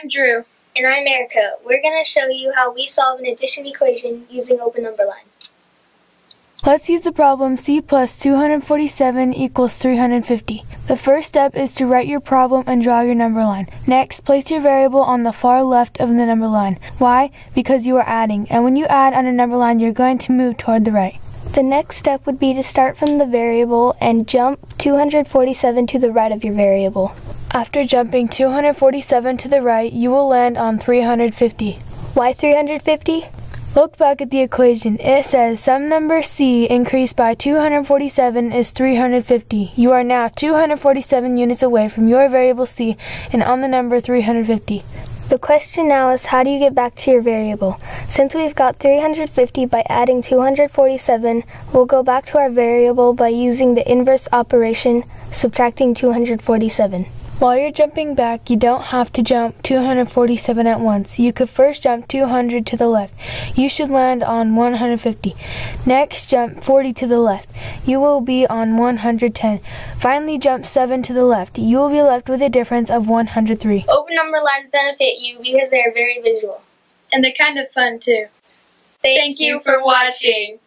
I'm Drew. And I'm Erica. We're going to show you how we solve an addition equation using open number line. Let's use the problem c plus 247 equals 350. The first step is to write your problem and draw your number line. Next, place your variable on the far left of the number line. Why? Because you are adding, and when you add on a number line, you're going to move toward the right. The next step would be to start from the variable and jump 247 to the right of your variable. After jumping 247 to the right, you will land on 350. Why 350? Look back at the equation. It says some number c increased by 247 is 350. You are now 247 units away from your variable c and on the number 350. The question now is how do you get back to your variable? Since we've got 350 by adding 247, we'll go back to our variable by using the inverse operation, subtracting 247. While you're jumping back, you don't have to jump 247 at once. You could first jump 200 to the left. You should land on 150. Next, jump 40 to the left. You will be on 110. Finally, jump 7 to the left. You will be left with a difference of 103. Open number lines benefit you because they are very visual. And they're kind of fun too. Thank, Thank you for watching.